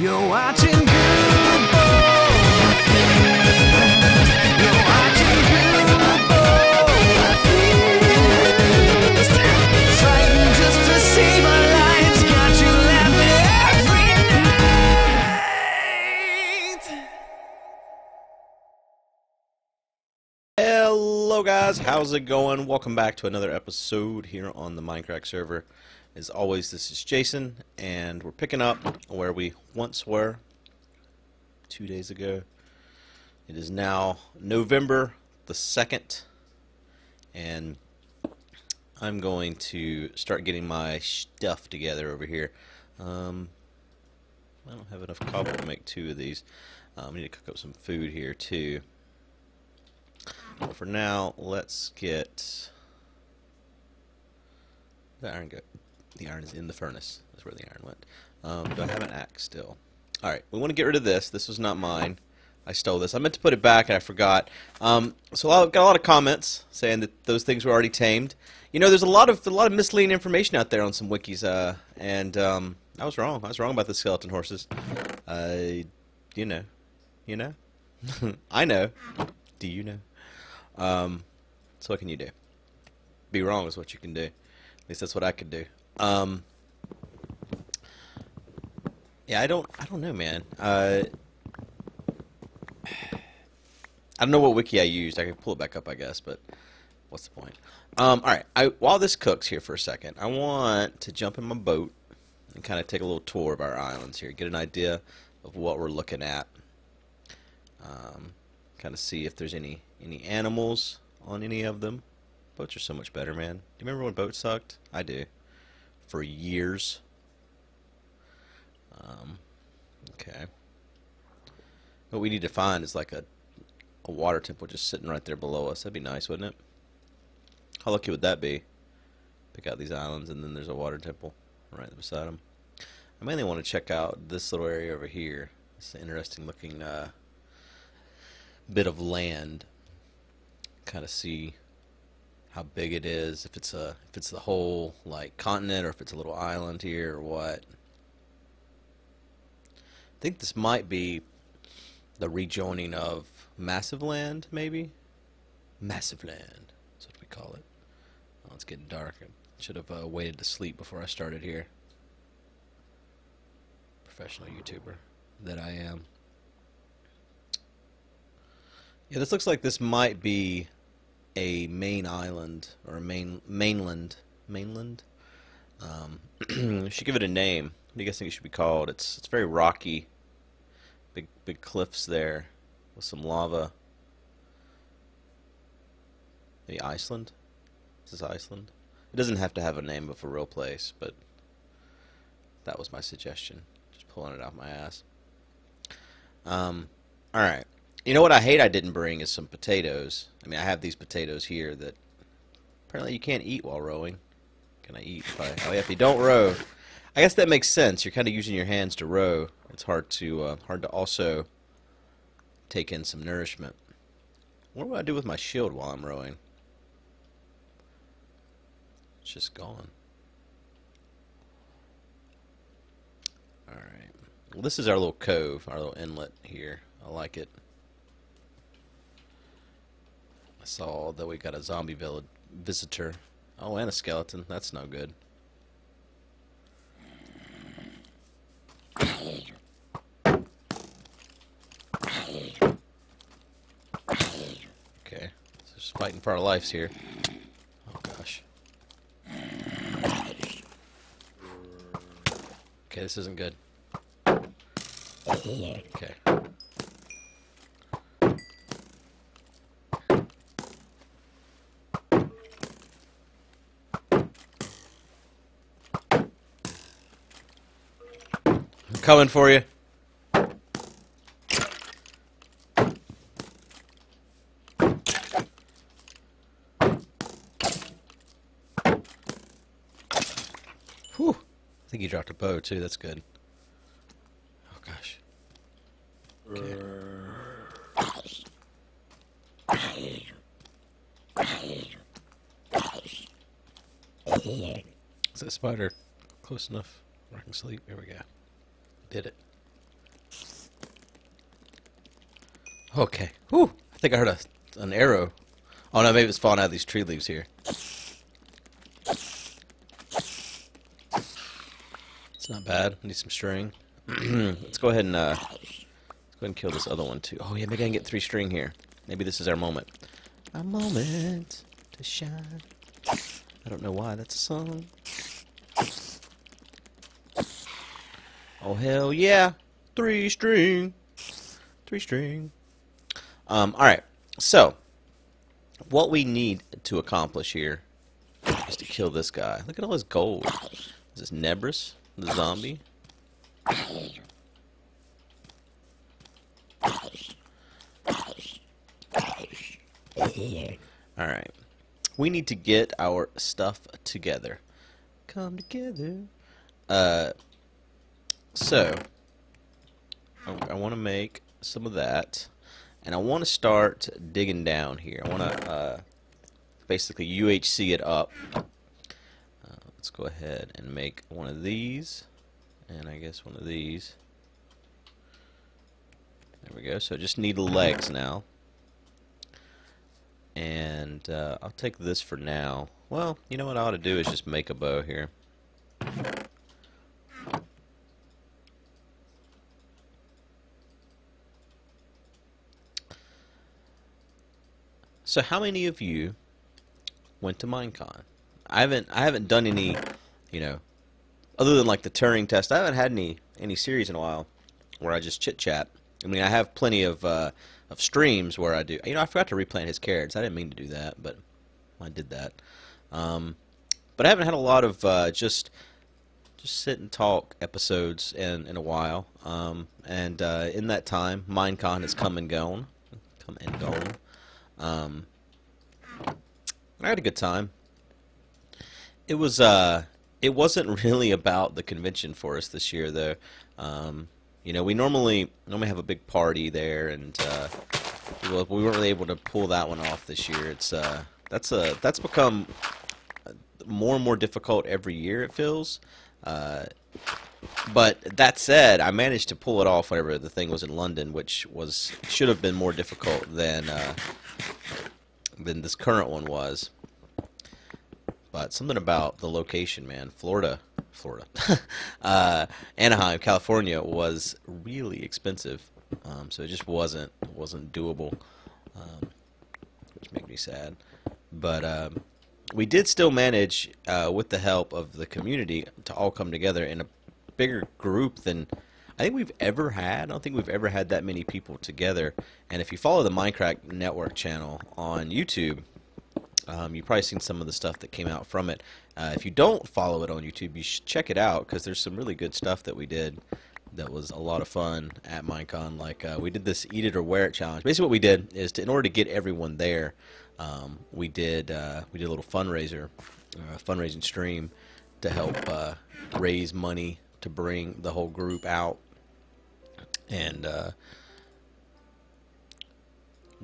You're watching Guude. Hello guys, how's it going? Welcome back to another episode here on the Mindcrack server. As always, this is Jason, and we're picking up where we once were two days ago. It is now November the 2nd, and I'm going to start getting my stuff together over here. Um, I don't have enough cobble to make two of these. Um, I need to cook up some food here too. But for now, let's get the iron. Go. The iron is in the furnace. That's where the iron went. Um, do I have an axe still? All right, we want to get rid of this. This was not mine. I stole this. I meant to put it back and I forgot. Um, so I got a lot of comments saying that those things were already tamed. You know, there's a lot of a lot of misleading information out there on some wikis, uh, and um, I was wrong. I was wrong about the skeleton horses. Uh, you know, you know, I know. Do you know? Um, so what can you do? Be wrong is what you can do. At least that's what I could do. Um, yeah, I don't, I don't know, man. Uh, I don't know what wiki I used. I can pull it back up, I guess, but what's the point? Um, all right. I, while this cooks here for a second, I want to jump in my boat and kind of take a little tour of our islands here, get an idea of what we're looking at. Um, kind of see if there's any any animals on any of them. Boats are so much better, man. Do you remember when boats sucked? I do. For years. Um, okay. What we need to find is like a a water temple just sitting right there below us. That'd be nice, wouldn't it? How lucky would that be? Pick out these islands and then there's a water temple right beside them. I mainly want to check out this little area over here. It's an interesting looking uh, bit of land. Kind of see how big it is. If it's a if it's the whole like continent or if it's a little island here or what. I think this might be the rejoining of Massive Land, maybe. Massive Land. That's what we call it. Oh, it's getting dark. I should have uh, waited to sleep before I started here. Professional YouTuber that I am. Yeah, this looks like this might be a main island or a main mainland. Mainland. Um, should give it a name. What do you guys think it should be called? It's it's very rocky. Big big cliffs there with some lava. Maybe Iceland. Is this Iceland? It doesn't have to have a name of a real place, but that was my suggestion. Just pulling it out my ass. Um, all right. You know what I hate I didn't bring is some potatoes. I mean, I have these potatoes here that apparently you can't eat while rowing. Can I eat? I, oh, yeah, if you don't row. I guess that makes sense. You're kind of using your hands to row. It's hard to uh, hard to also take in some nourishment. What do I do with my shield while I'm rowing? It's just gone. Alright. Well, this is our little cove, our little inlet here. I like it. I saw that we got a zombie village visitor. Oh, and a skeleton. That's no good. Okay. So just fighting for our lives here. Oh gosh. Okay, this isn't good. Okay. Coming for you. Whew. I think he dropped a bow too. That's good. Oh gosh. Okay. Is that spider close enough where I can sleep? Here we go did it. Okay. Whew. I think I heard a, an arrow. Oh no, maybe it's falling out of these tree leaves here. It's not bad. I need some string. let's go ahead and uh, let's go ahead and kill this other one too. Oh yeah, maybe I can get three string here. Maybe this is our moment. A moment to shine. I don't know why that's a song. Oh hell yeah, three string, three string. Um, all right. So, what we need to accomplish here is to kill this guy. Look at all his gold. Is this Nebris, the zombie? All right. We need to get our stuff together. Come together. Uh. So, I, I want to make some of that, and I want to start digging down here. I want to uh, basically UHC it up. Uh, let's go ahead and make one of these, and I guess one of these. There we go. So I just need legs now. And uh, I'll take this for now. Well, you know what I ought to do is just make a bow here. So how many of you went to Minecon? I haven't I haven't done any, you know, other than like the Turing test. I haven't had any any series in a while where I just chit chat. I mean, I have plenty of uh, of streams where I do. You know, I forgot to replant his carrots. I didn't mean to do that, but I did that. Um, but I haven't had a lot of uh, just just sit and talk episodes in in a while. Um, and uh, in that time, Minecon has come and gone, come and. Um, I had a good time. It was uh, it wasn't really about the convention for us this year, though. Um, you know, we normally normally have a big party there, and uh, we we weren't really able to pull that one off this year. It's uh, that's a that's become more and more difficult every year. It feels. Uh, but that said, I managed to pull it off whenever the thing was in London, which was should have been more difficult than uh, than this current one was. But something about the location, man. Florida, Florida, uh, Anaheim, California was really expensive, um, so it just wasn't wasn't doable, um, which made me sad. But um, we did still manage, uh, with the help of the community, to all come together in a bigger group than I think we've ever had. I don't think we've ever had that many people together. And if you follow the Mindcrack Network channel on YouTube, um, you've probably seen some of the stuff that came out from it. Uh, if you don't follow it on YouTube, you should check it out because there's some really good stuff that we did that was a lot of fun at Minecon. Like uh, we did this Eat It or Wear It challenge. Basically, what we did is to, in order to get everyone there, um, we did uh, we did a little fundraiser, uh, fundraising stream to help uh, raise money to bring the whole group out, and uh,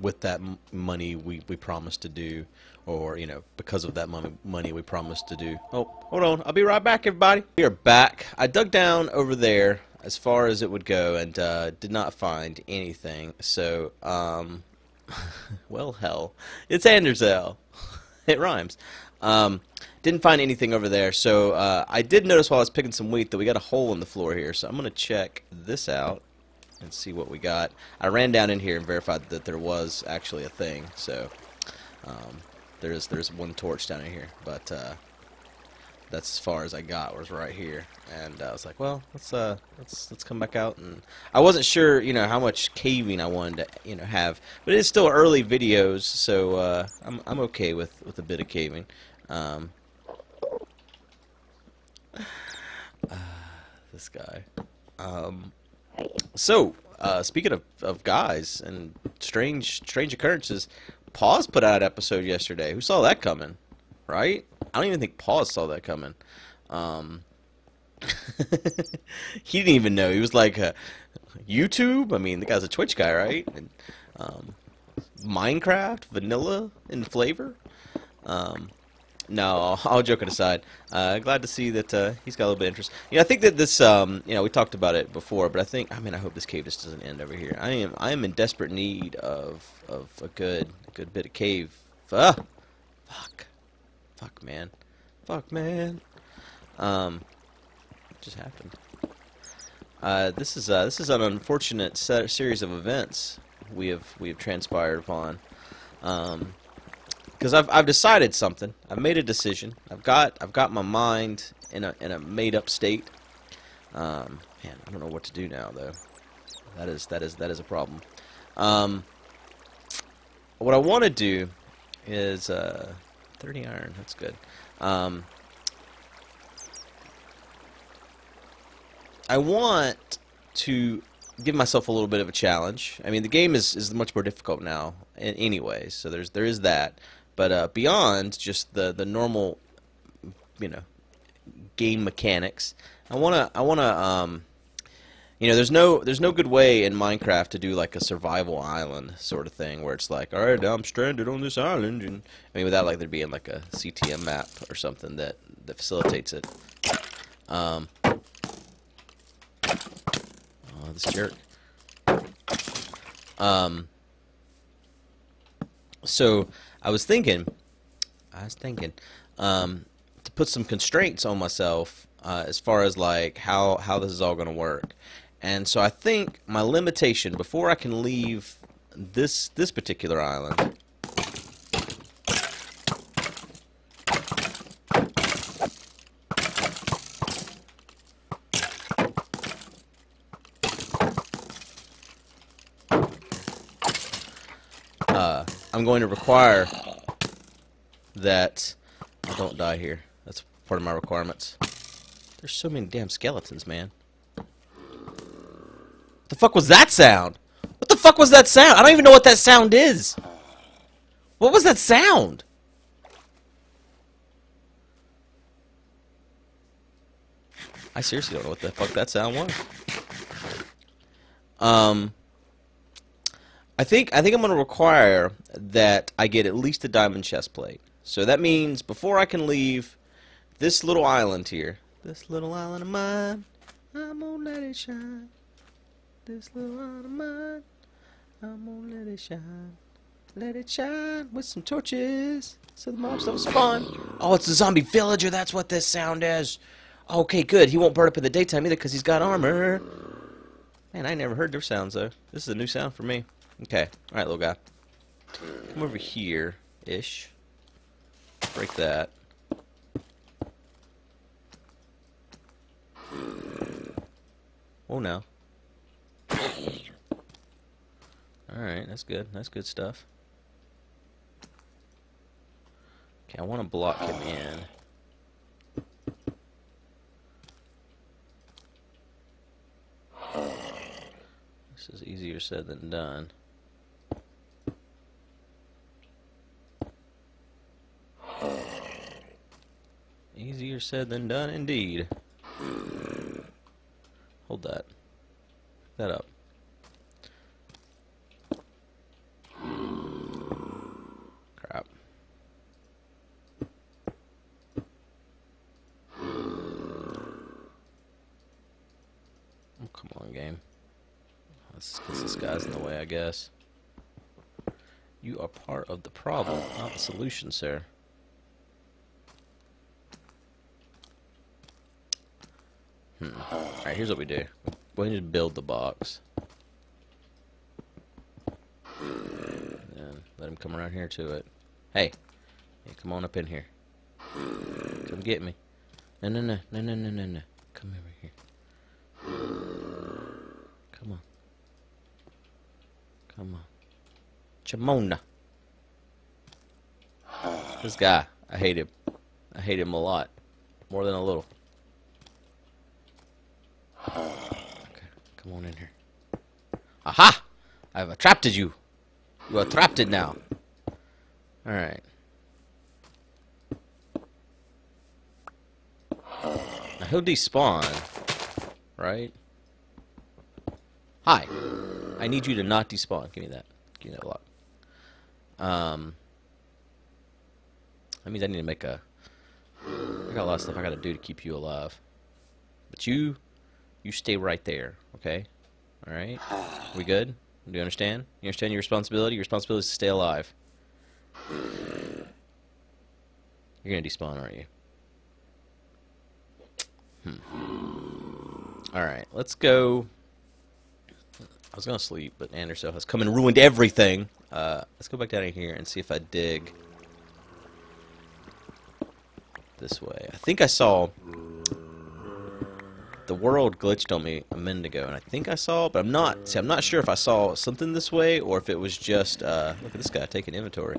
with that m- money we, we promised to do, or you know, because of that money, money we promised to do. Oh, hold on, I'll be right back, everybody. We are back. I dug down over there as far as it would go, and uh, did not find anything. So, um, well, hell, it's Anderzel. it rhymes. Um, didn't find anything over there, so uh, I did notice while I was picking some wheat that we got a hole in the floor here. So I'm gonna check this out and see what we got. I ran down in here and verified that there was actually a thing. So um, there's there's one torch down in here, but uh, that's as far as I got was right here. And I was like, well, let's uh let's let's come back out and I wasn't sure you know how much caving I wanted to you know have, but it's still early videos, so uh, I'm I'm okay with with a bit of caving. Um, this guy. Um, so, uh, speaking of, of guys and strange strange occurrences, Pause put out an episode yesterday. Who saw that coming? Right? I don't even think Pause saw that coming. Um, he didn't even know. He was like, uh, YouTube? I mean, the guy's a Twitch guy, right? And, um, Minecraft, vanilla in flavor. Um, No, all joking aside, uh, glad to see that uh, he's got a little bit of interest. You know, I think that this, um, you know, we talked about it before, but I think, I mean, I hope this cave just doesn't end over here. I am, I am in desperate need of, of a good, good bit of cave. Ah, fuck, fuck, man, fuck, man. Um, just happened. Uh, this is, uh, this is an unfortunate series of events we have, we have transpired upon. Um, because I've I've decided something. I've made a decision. I've got I've got my mind in a in a made up state. Um, man, I don't know what to do now though. That is that is that is a problem. Um, what I want to do is uh, 30 iron. That's good. Um, I want to give myself a little bit of a challenge. I mean, the game is, is much more difficult now, anyway. So there's there is that. But uh, beyond just the the normal, you know, game mechanics, I wanna I wanna um, you know, there's no there's no good way in Minecraft to do like a survival island sort of thing where it's like, all right, I'm stranded on this island, and I mean, without like there being like a CTM map or something that that facilitates it. Um, oh, this jerk. Um, so I was thinking, I was thinking, um, to put some constraints on myself uh, as far as like how how this is all going to work. And so I think my limitation before I can leave this this particular island. Uh, I'm going to require that I don't die here. That's part of my requirements. There's so many damn skeletons, man. What the fuck was that sound? What the fuck was that sound? I don't even know what that sound is. What was that sound? I seriously don't know what the fuck that sound was. Um, I think I think I'm going to require that I get at least a diamond chest plate. So that means before I can leave this little island here, this little island of mine, I'm gonna let it shine. This little island of mine, I'm gonna let it shine. Let it shine with some torches so the mobs don't spawn. Oh, it's a zombie villager. That's what this sound is. Okay, good. He won't burn up in the daytime either because he's got armor. Man, I never heard their sounds though. This is a new sound for me. Okay, all right, little guy. Come over here, ish. Break that. Oh no. Alright, that's good. That's good stuff. Okay, I want to block him in. This is easier said than done. Easier said than done, indeed. Hold that. That up. Crap. Oh, come on, game. Because this guy's in the way, I guess. You are part of the problem, not the solution, sir. Hmm. Alright, here's what we do. We and just build the box. And let him come around here to it. Hey! Hey, come on up in here. Come get me. No, no, no, no, no, no, no, no. Come over here. Come on. Come on. Chamona. This guy, I hate him. I hate him a lot. More than a little. Come on in here. Aha! I have trapped you. You are trapped now. Alright. Now he'll despawn. Right? Hi. I need you to not despawn. Give me that. Give me that block. Um, that means I need to make a I got a lot of stuff I gotta do to keep you alive. But you, you stay right there, okay? All right. We good? Do you understand? You understand your responsibility? Your responsibility is to stay alive. You're gonna despawn, aren't you? Hmm. All right, let's go. I was gonna sleep, but Anderson has come and ruined everything. Uh, let's go back down here and see if I dig this way. I think I saw the world glitched on me a minute ago, and I think I saw, but I'm not. See, I'm not sure if I saw something this way or if it was just. Uh, look at this guy taking inventory,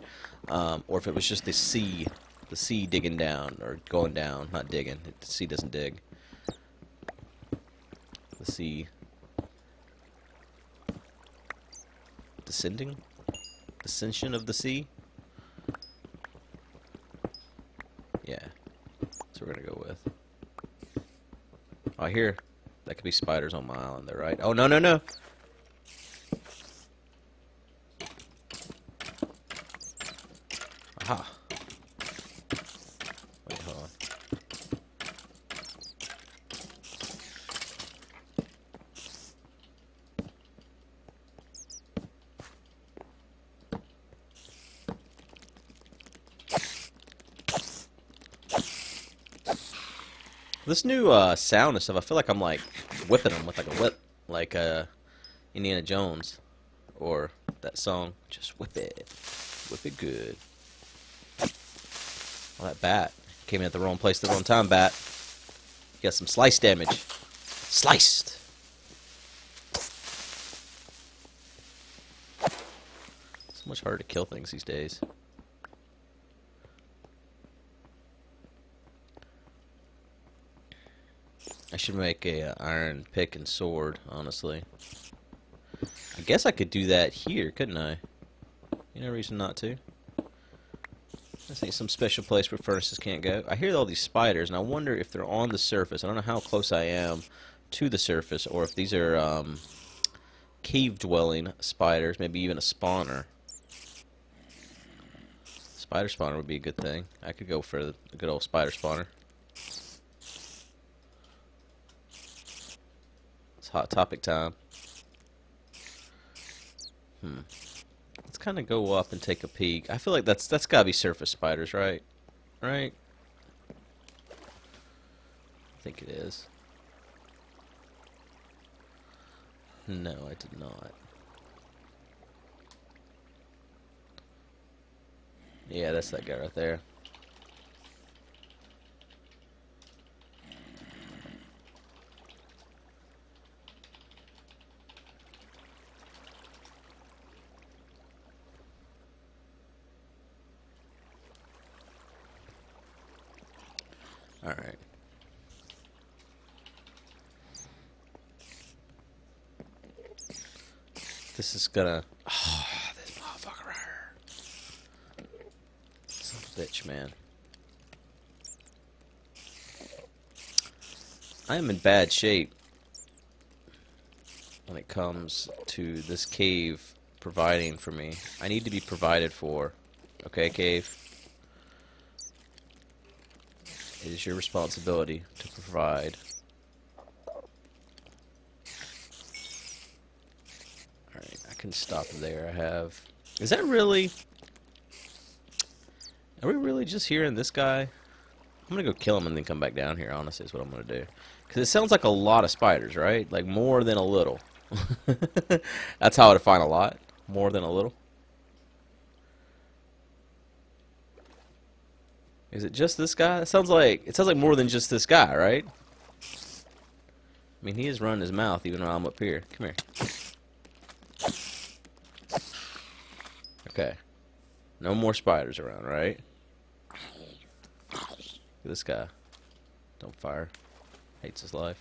um, or if it was just the sea, the sea digging down or going down, not digging. The sea doesn't dig. The sea descending, descension of the sea. Yeah, that's what we're gonna go with. I hear that could be spiders on my island there, right? Oh, no, no, no. Aha. Wait, hold on. This new uh, sound and stuff, I feel like I'm like whipping them with like a whip, like uh, Indiana Jones, or that song, just whip it, whip it good. Well, that bat came in at the wrong place at the wrong time. Bat, you got some slice damage. Sliced. So much harder to kill things these days. I should make a uh, iron pick and sword, honestly. I guess I could do that here, couldn't I? You no reason not to. I think some special place where furnaces can't go. I hear all these spiders, and I wonder if they're on the surface. I don't know how close I am to the surface, or if these are um, cave-dwelling spiders, maybe even a spawner. Spider spawner would be a good thing. I could go for the good old spider spawner. It's hot topic time. Hmm. Let's kind of go up and take a peek. I feel like that's that's gotta be surface spiders, right? Right? I think it is. No, I did not. Yeah, that's that guy right there. Alright. Gonna. Oh, this motherfucker right here. Son of a bitch, man. I am in bad shape when it comes to this cave providing for me. I need to be provided for. Okay, cave? It is your responsibility to provide. Alright, I can stop there. I have... Is that really... Are we really just hearing this guy? I'm gonna go kill him and then come back down here, honestly, is what I'm gonna do. Because it sounds like a lot of spiders, right? Like more than a little. That's how I define a lot. More than a little. Is it just this guy? It sounds like it sounds like more than just this guy, right? I mean, he is running his mouth even while I'm up here. Come here. Okay. No more spiders around, right? This guy. Don't fire. Hates his life.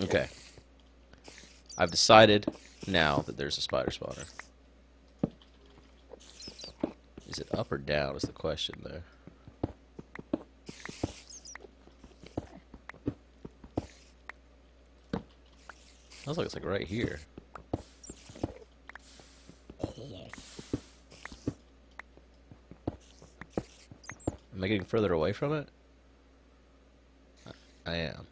Okay. I've decided now that there's a spider spawner. Is it up or down is the question there. Sounds like it's like right here. Am I getting further away from it? I am.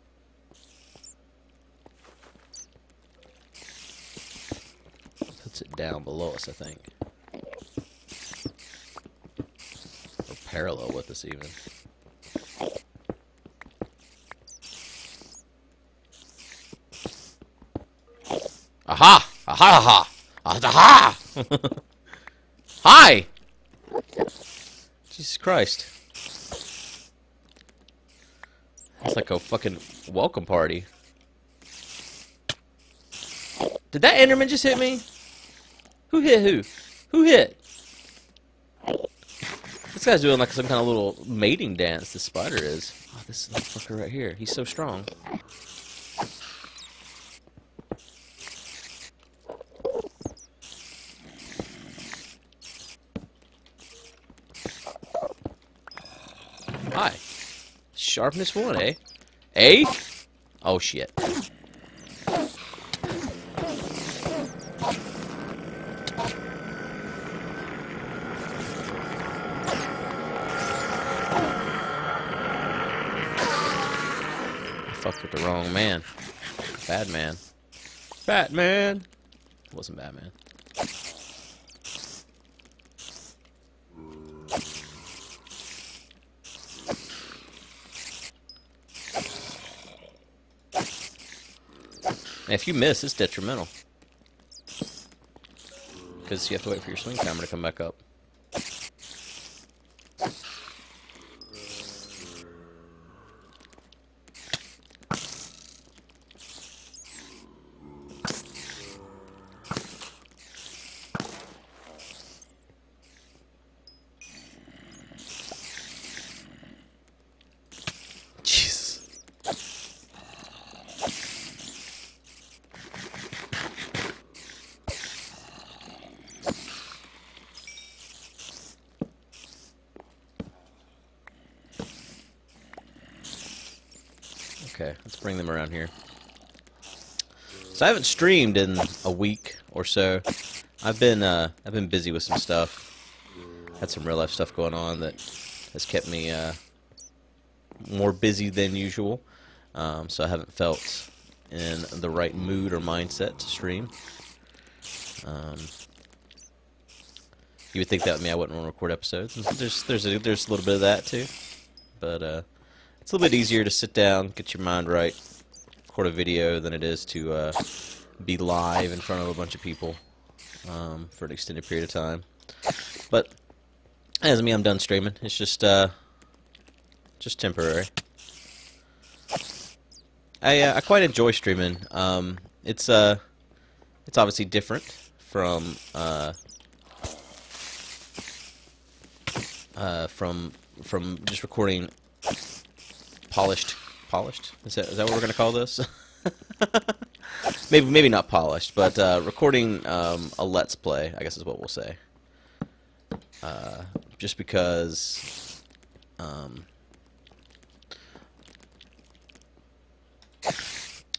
Puts it down below us, I think. Or parallel with us, even. Aha! Aha! Aha! Aha! Hi! Jesus Christ. It's like a fucking welcome party. Did that Enderman just hit me? Who hit who? Who hit? This guy's doing like some kind of little mating dance, this spider is. Oh, this motherfucker right here. He's so strong. Hi. Sharpness one, eh? Eh? Oh shit. I fucked with the wrong man. Bad man. Batman! It wasn't Batman. If you miss, it's detrimental. Because you have to wait for your swing timer to come back up. Jesus. Okay, let's bring them around here. So I haven't streamed in a week or so. I've been uh, I've been busy with some stuff. Had some real life stuff going on that has kept me uh, more busy than usual. Um, so I haven't felt in the right mood or mindset to stream. Um, you would think that with me I wouldn't want to record episodes. There's there's a, there's a little bit of that too, but uh, it's a little bit easier to sit down, get your mind right, record a video than it is to uh, be live in front of a bunch of people um, for an extended period of time. But as me, I'm done streaming. It's just uh, just temporary. I uh, I quite enjoy streaming. Um, it's uh, it's obviously different from uh, uh, from from just recording polished polished. Is that is that what we're gonna call this? maybe maybe not polished, but uh, recording um, a let's play. I guess is what we'll say. Uh, just because. Um,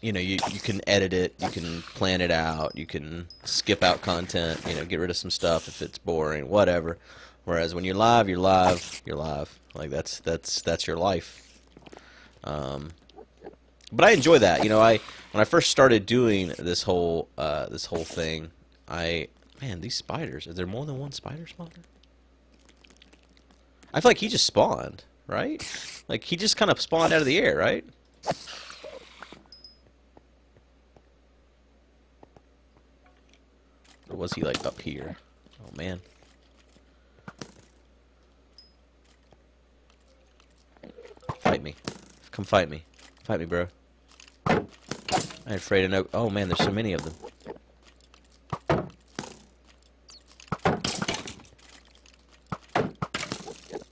you know, you, you can edit it, you can plan it out, you can skip out content, you know, get rid of some stuff if it's boring, whatever. Whereas when you're live, you're live, you're live. Like that's that's that's your life. Um, but I enjoy that. You know, I when I first started doing this whole uh, this whole thing, I man, these spiders. Is there more than one spider spawner? I feel like he just spawned, right? Like he just kind of spawned out of the air, right? Or was he like up here? Oh man. Fight me. Come fight me. Fight me, bro. I ain't afraid of no. Oh man, there's so many of them.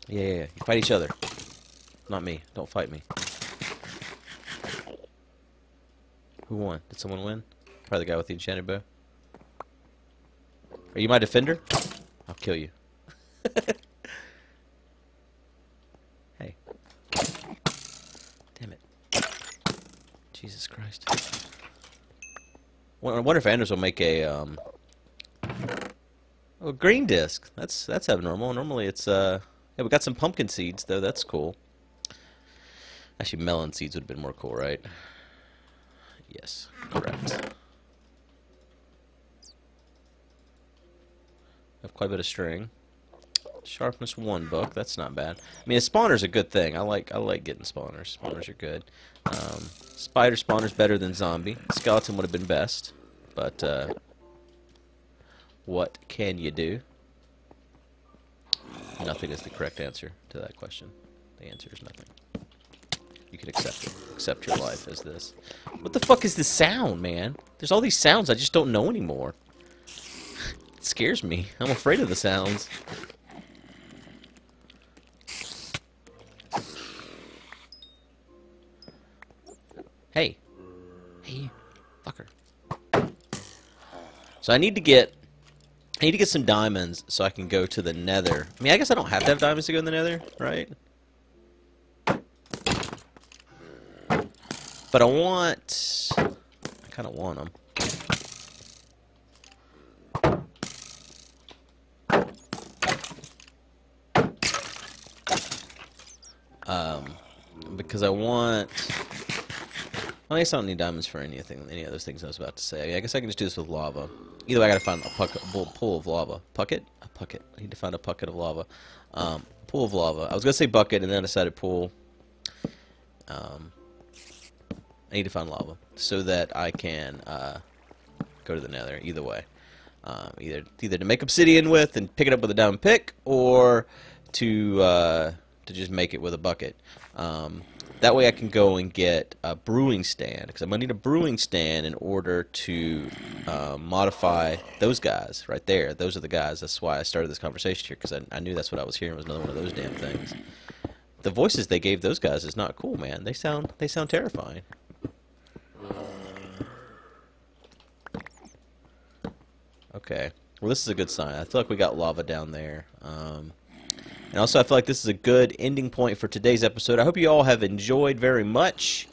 Yeah, yeah, yeah. Fight each other. Not me. Don't fight me. Who won? Did someone win? Probably the guy with the enchanted bow. Are you my defender? I'll kill you. hey. Damn it. Jesus Christ. I wonder if Anders will make a um, oh, green disc. That's that's abnormal. Normally it's uh, yeah, we got some pumpkin seeds though. That's cool. Actually, melon seeds would have been more cool, right? Yes, correct. I Have quite a bit of string. Sharpness one book. That's not bad. I mean, a spawner's a good thing. I like I like getting spawners. Spawners are good. Um, spider spawner's better than zombie. Skeleton would have been best, but uh, what can you do? Nothing is the correct answer to that question. The answer is nothing. You can accept it. Accept your life as this. What the fuck is this sound, man? There's all these sounds I just don't know anymore. It scares me. I'm afraid of the sounds. Fucker. So I need to get I need to get some diamonds so I can go to the nether. I mean, I guess I don't have to have diamonds to go in the nether, right? But I want... I kind of want them. Um, because I want... I don't need diamonds for anything, any of those things I was about to say. I guess I can just do this with lava. Either way, I gotta find a, puck, a pool of lava. Pucket? A pucket. I need to find a bucket of lava. Um, pool of lava. I was gonna say bucket, and then I decided pool. Um, I need to find lava so that I can uh, go to the nether. Either way, um, either either to make obsidian with and pick it up with a diamond pick, or to uh, to just make it with a bucket. Um, that way I can go and get a brewing stand because I'm gonna need a brewing stand in order to um, modify those guys right there. Those are the guys. That's why I started this conversation here because I, I knew that's what I was hearing was another one of those damn things. The voices they gave those guys is not cool, man. They sound they sound terrifying. Okay. Well, this is a good sign. I feel like we got lava down there. Um, and also, I feel like this is a good ending point for today's episode. I hope you all have enjoyed very much.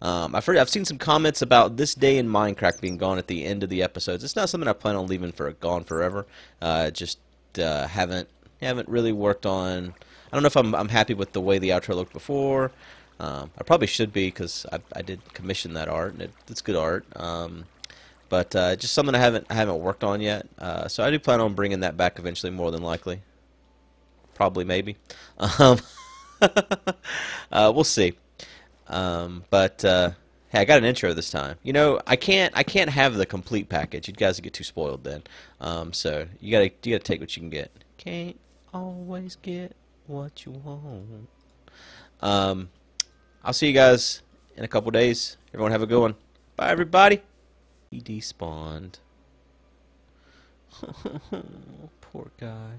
Um, I've heard, I've seen some comments about this day in Minecraft being gone at the end of the episodes. It's not something I plan on leaving for gone forever. Uh, just uh, haven't haven't really worked on. I don't know if I'm I'm happy with the way the outro looked before. Um, I probably should be because I, I did commission that art and it, it's good art. Um, but uh, just something I haven't I haven't worked on yet. Uh, so I do plan on bringing that back eventually, more than likely. Probably, maybe. Um, uh, we'll see. Um, but uh, hey, I got an intro this time. You know, I can't I can't have the complete package. You guys get too spoiled then. Um, so you gotta you gotta take what you can get. Can't always get what you want. Um, I'll see you guys in a couple days. Everyone have a good one. Bye, everybody. He despawned. Poor guy.